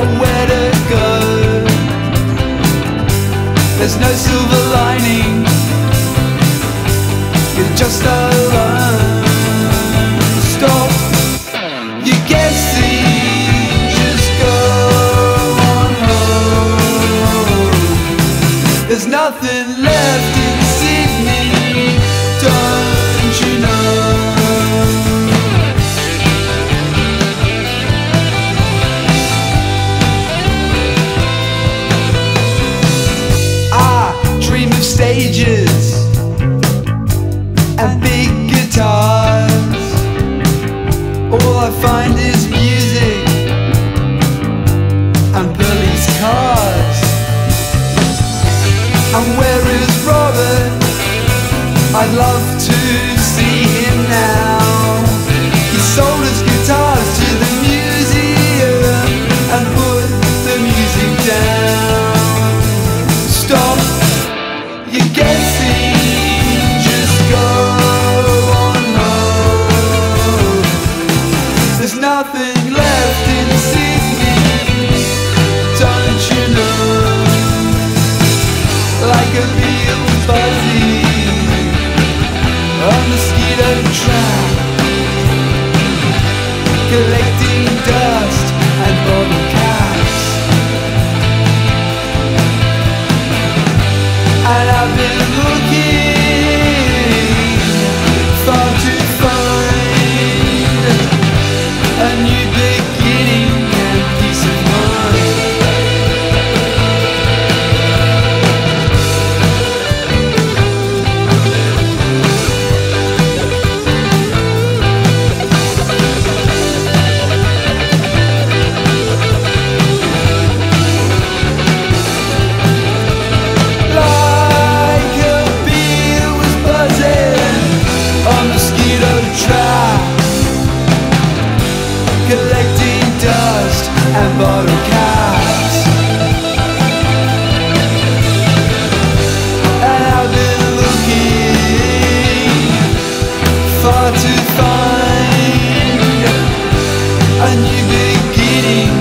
or where to go. There's no silver lining, you're just alone. Stop, you get just go on home. There's nothing left find his music and police cars. And where is Robert? I'd love to see him now. nothing left in Sydney, don't you know? Like a mosquito trap, collecting dust and caps. I've been collecting dust and bottle caps. And I've been looking far to find a new beginning.